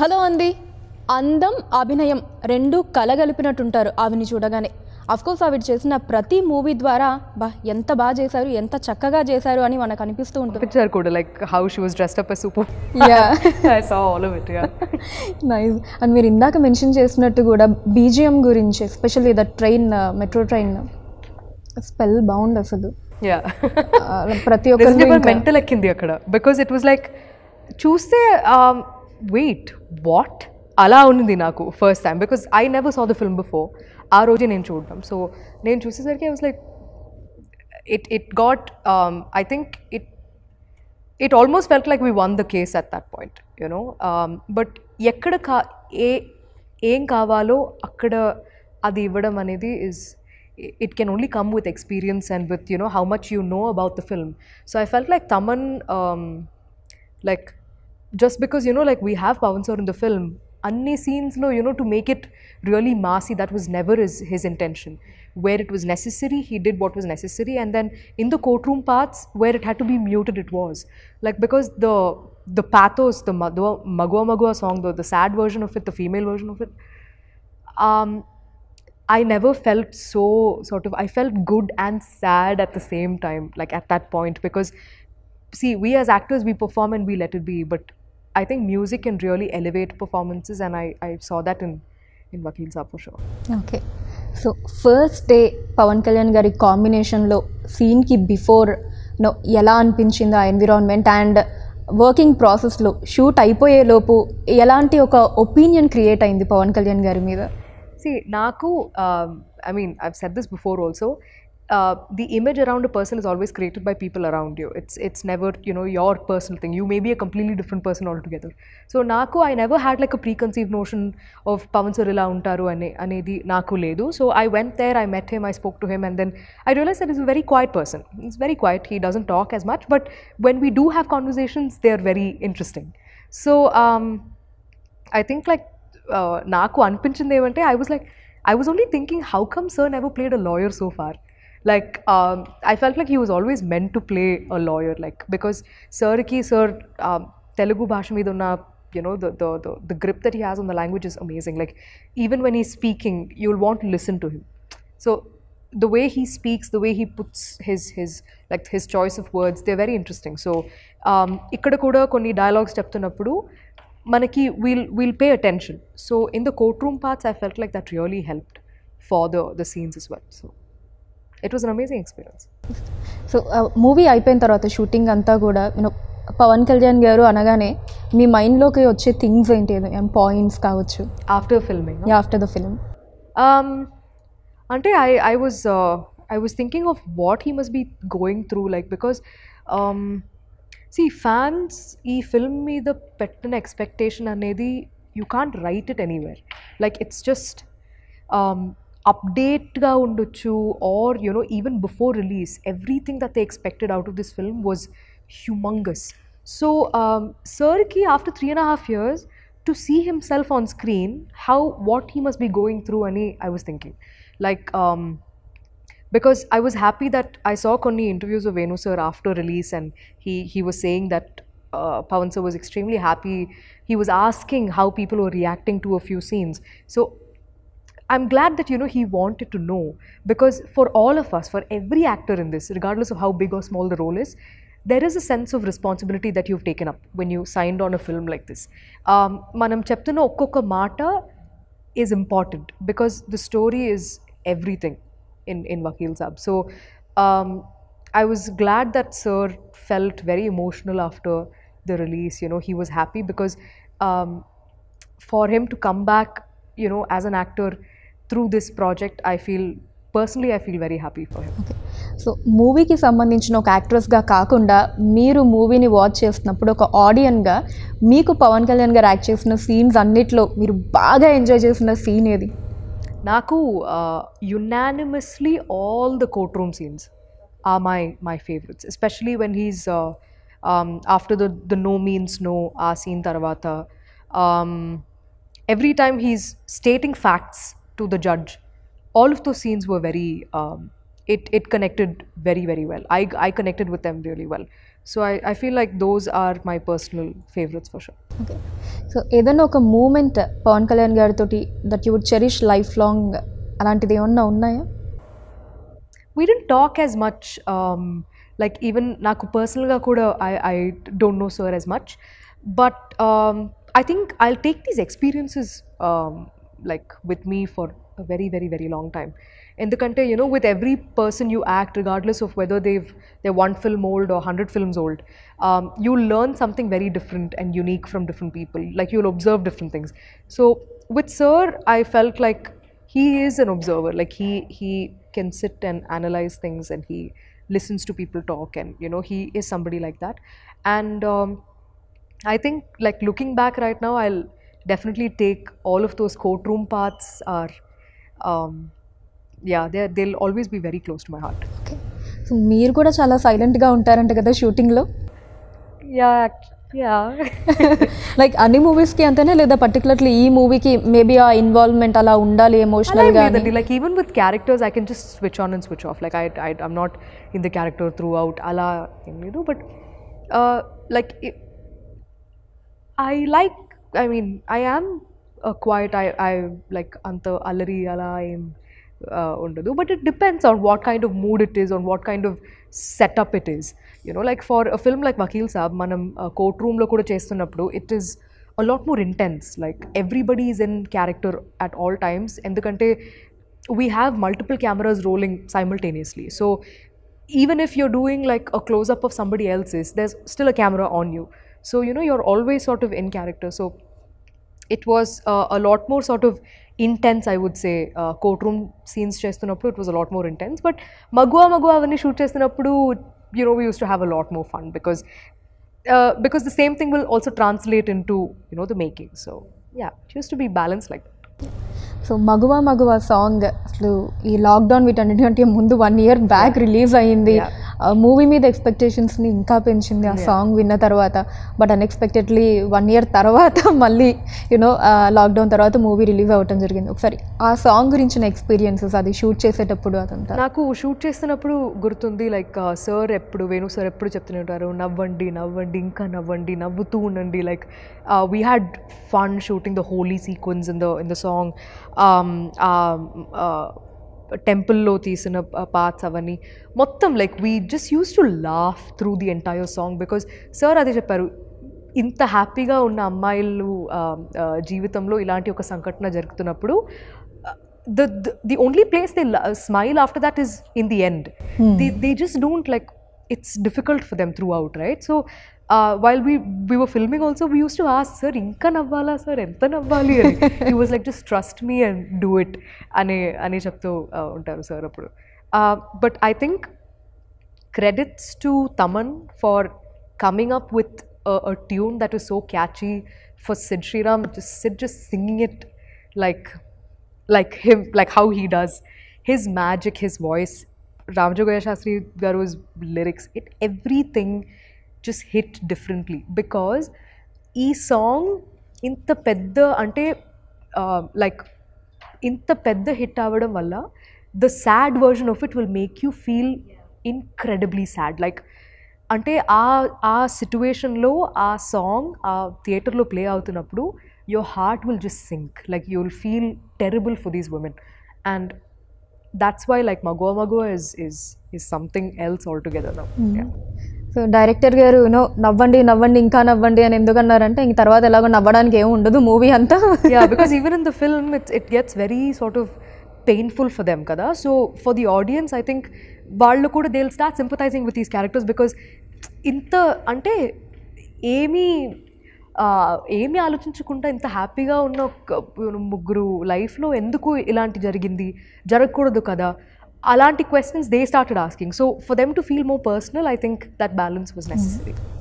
Hello అంది అందం అభినయం రెండు కలగలిపినట్టుంటారు ఆవిని చూడగానే. కోర్స్ ఆవిడ చేసిన ప్రతి మూవీ ద్వారా బా ఎంత బాగా చేశారు ఎంత చక్కగా చేశారు అని మనకు అనిపిస్తూ ఉంటుంది. how she was dressed up as super. Yeah i saw all of it yeah. Nice and మీరు ఇందాక మెన్షన్ చేసినట్టు కూడా బీజిఎం గురించి especially the train metro train spell బాగుంది అసలు. ఆ, ప్రతి నిజంగా ఒక్కరు కూడా మెంటల్ ఎక్కింది అక్కడ. బికాజ్ ఇట్ వాజ్ లైక్ చూస్తే వెయిట్ వాట్ అలా ఉన్నది నాకు first time because I never saw the film before ఆ రోజే నేను చూడడం సో నేను చూసేసరికి I was like it it got I think it it almost felt like we won the case at that point you know but ఎక్కడ కా ఏ ఏం కావాలో అక్కడ అది ఇవ్వడం అనేది is it can only come with experience and with you know how much you know about the film so I felt like Thaman like just because you know like we have Pawan in the film any scenes lo you know to make it really massy that was never his, intention. Where it was necessary he did what was necessary and then in the courtroom parts where it had to be muted it was. Like because the the pathos the maguva maguva song though the sad version of it the female version of it um, i never felt so sort of i felt good and sad at the same time like at that point because see we as actors we perform and we let it be but I think music in really elevate performances and I I saw that in in Vakeel Saab show okay so first day Pawan Kalyan గారి కాంబినేషన్లో సీన్కి before no ఎలా అనిపించింది ఆ environment and working ప్రాసెస్లో shoot అయిపోయే లోపు ఎలాంటి ఒక ఒపీనియన్ క్రియేట్ అయింది పవన్ కళ్యాణ్ గారి మీద? సి నాకు I mean I set this before also Uh, the image around a person is always created by people around you. It's it's never you know your personal thing. You may be a completely different person altogether. So naaku I never had like a preconceived notion of Pawan Sarila Untaru Anedi naaku Ledu. So I went there, I met him, I spoke to him, and then I realized that he's a very quiet person. He's very quiet. He doesn't talk as much, but when we do have conversations, they are very interesting. So um, I think like uh, naaku Anpinchin Devante, I was like. I was only thinking, how come sir never played a lawyer so far? Far like I felt like he was always men to play a lawyer like because సర్కి sir Telugu భాష మీద ఉన్న you know the, the the the grip that he has on the language is amazing like even when he's speaking you'll want to listen to him so the way he speaks the way he puts his his like his choice of words they're very interesting so um, ఇక్కడ కూడా కొన్ని dialogues చెప్తున్నప్పుడు మనకి wheel wheel pay attention so in the court room parts I felt like that really helped for the the scenes is well so it was an amazing experience. So, uh, movie Aipen Tarata shooting Anta Goda, you know, Pawan Kalyan Garu Anagane, me mind lo yoche things and points kawachu. After filming? Yeah, after the film. Um, Ante, I, I, was, uh, I was thinking of what he must be going through, like, because, um, see, fans, he film me the pattern expectation anedi, you can't write it anywhere. Like, it's just. Um, అప్డేట్గా ఉండొచ్చు or you know even before release everything that they expected out of this film was humongous so సర్కి after three and half years to see himself on screen, how what he must be going through, and I was thinking, like, um, because I was happy that I saw Konni interviews of Venu sir after release, and he he was saying that uh, Pawan sir was extremely happy. He was asking how people were reacting to a few scenes. So I'm glad that you know he wanted to know because for all of us, for every actor in this, regardless of how big or small the role is, there is a sense of responsibility that you've taken up when you signed on a film like this. Um, Manam చెప్తున్న ఒక్కొక్క mata is important because the story is everything in in Vakeel Saab. So um, I was glad that Sir felt very emotional after the release. You know, he was happy because um, for him to come back, you know, as an actor through this project, I feel personally, I feel very happy for him. Okay so మూవీకి సంబంధించిన ఒక యాక్ట్రెస్గా కాకుండా మీరు మూవీని watch చేస్తున్నప్పుడు ఒక ఆడియన్గా మీకు పవన్ కళ్యాణ్ గారు యాక్ట్ చేసిన సీన్స్ అన్నిట్లో మీరు బాగా ఎంజాయ్ చేసిన సీన్ ఏది నాకు unanimously all the court room scenes are my my favourites especially when he's after the the no means no ఆ సీన్ తర్వాత every time he's stating facts to the judge all of those scenes were very um, it it connected very very well. I I connected with them really well. So I, I feel like those are my personal favorites for sure. Okay so ఏదైనా ఒక moment Pawan Kalyan గారితో that you would cherish life long అలాంటిది ఏమన్నా ఉన్నాయా we didn't talk as much um, like even నాకు పర్సనల్గా కూడా I I don't know sir as much but um, I think I'll take these experiences um, like with me for a very very very long time. In the country you know with every person you act regardless of whether they've they're one film old or 100 films old um, you learn something very different and unique from different people. Like you'll observe different things. So with sir i felt like he is an observer. Like he he can sit and analyze things and he listens to people talk and you know he is somebody like that. And um, i think like looking back right now i'll definitely take all of those courtroom parts are um, yeah they they'll always be very close to my heart okay so మీరు కూడా చాలా సైలెంట్గా ఉంటారంట కదా షూటింగ్లో yeah yeah like అన్ని మూవీస్కి అంతేనే లేదా పర్టికులర్లీ ఈ మూవీకి మేబీ ఆ ఇన్వాల్వ్మెంట్ అలా ఉండాలి అలా ఏం ఎమోషనల్గా లేదండి like even with characters I can just switch on and switch off like I I I'm not in the character throughout అలా ఏం లేదు but like I like I mean, I am a quiet. I like anta alari ala I'm. Uh, but it depends on what kind of mood it is, on what kind of setup it is. You know, like for a film like Vakeel Saab, manam uh, courtroom lo kuda chestunnappudu, it is a lot more intense. Like everybody is in character at all times. And the kante we have multiple cameras rolling simultaneously. So even if you're doing like a close up of somebody else's, there's still a camera on you. So, you know, you're always sort of in character. So, it was uh, a lot more sort of intense, I would say, uh, courtroom scenes chestunnappudu, it was a lot more intense. But Maguva Maguva avani shoot chestunnappudu, you know, we used to have a lot more fun because uh, because the same thing will also translate into, you know, the making. So, yeah, it used to be balanced like that. So Maguva we song అసలు a lockdown 1 year back year back release అయ్యింది movie మీద ఎక్స్పెక్టేషన్స్ని ఇంకా పెంచింది ఆ song విన్న తర్వాత. But unexpectedly one year తర్వాత మళ్ళీ యూనో లాక్డౌన్ తర్వాత మూవీ రిలీజ్ అవ్వటం జరిగింది. ఒకసారి ఆ సాంగ్ గురించిన ఎక్స్పీరియన్సెస్ అది షూట్ చేసేటప్పుడు అదంతా. నాకు షూట్ చేస్తున్నప్పుడు గుర్తుంది లైక్ సార్ ఎప్పుడు వేణు సార్ ఎప్పుడు చెప్తూనే ఉంటారు నవ్వండి నవ్వండి ఇంకా నవ్వండి నవ్వుతూ ఉండండి. Like we had fun shooting the Holi sequence in the in the song టెంపుల్లో తీసిన పార్ట్స్ అవన్నీ. మొత్తం like we just use to laugh through the entire song because sir అదే చెప్పారు ఇంత హ్యాపీగా ఉన్న అమ్మాయిలు జీవితంలో ఇలాంటి ఒక సంఘటన జరుగుతున్నప్పుడు the the only place they smile after that is in the end the they just don't like it's difficult for them throughout right so Uh, while we we were filming also, we used to ask, sir, inka navvala, sir, enta navvali he was like, just trust me and do it అనే అని చెప్తూ ఉంటారు sir అప్పుడు uh, But I think credits to Thaman for coming up with a tune that is so catchy for Sid Sriram, just Sid just singing it like like him, like how he does. His magic, his voice, Ramajogayya Sastry Garu's lyrics, it everything just hit differently because ఈ song ఇంత పెద్ద అంటే like ఇంత పెద్ద hit అవ్వడం వల్ల the sad version of it will make you feel incredibly sad like అంటే ఆ ఆ సిట్యువేషన్లో ఆ సాంగ్ ఆ థియేటర్లో ప్లే అవుతున్నప్పుడు your heart will just sink like you will feel terrible for these women and that's why like Maguva Maguva is is is something else altogether now. Mm -hmm. yeah. So director గారు you know నవ్వండి నవ్వండి ఇంకా నవ్వండి అని ఎందుకు అన్నారంటే ఇంక తర్వాత ఎలాగో నవ్వడానికి ఏమి ఉండదు మూవీ అంతా. Yeah because even in the film it's it gets very sort of painful for them కదా? So for the audience I think వాళ్ళు కూడా they start sympathizing with these characters because ఇంత అంటే ఏమీ ఏమి ఆలోచించకుండా ఇంత హ్యాపీగా ఉన్న ముగ్గురు లైఫ్లో ఎందుకు ఇలాంటి జరిగింది? జరగకూడదు కదా? alanti questions they started asking so for them to feel more personal i think that balance was hmm. necessary mm -hmm.